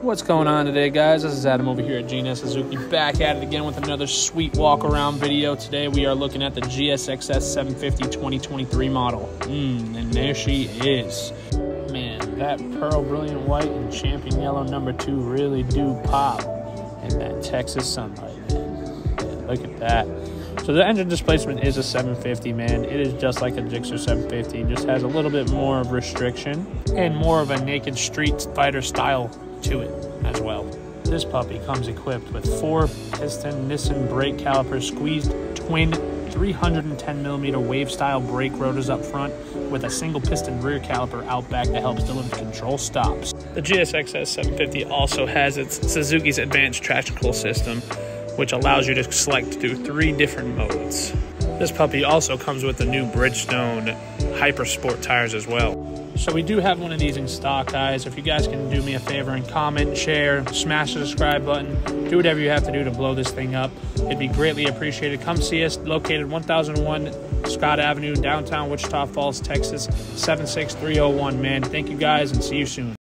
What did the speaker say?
What's going on today, guys? This is Adam over here at G&S Suzuki, back at it again with another sweet walk around video. Today we are looking at the GSX-S 750 2023 model. Mmm, and there she is. Man, that pearl brilliant white and champion yellow number two really do pop in that Texas sunlight, man. Look at that. So the engine displacement is a 750, man. It is just like a Gixxer 750, just has a little bit more of restriction and more of a naked street fighter style to it as well. This puppy comes equipped with four piston Nissin brake calipers, squeezed twin 310 millimeter wave style brake rotors up front with a single piston rear caliper out back that helps deliver control stops. The GSX-S 750 also has its Suzuki's advanced traction control system, which allows you to select through three different modes. This puppy also comes with the new Bridgestone Hyper Sport tires as well. So we do have one of these in stock, guys. If you guys can do me a favor and comment, share, smash the subscribe button, do whatever you have to do to blow this thing up. It'd be greatly appreciated. Come see us, located 1001 Scott Avenue, downtown Wichita Falls, Texas, 76301. Man, thank you guys and see you soon.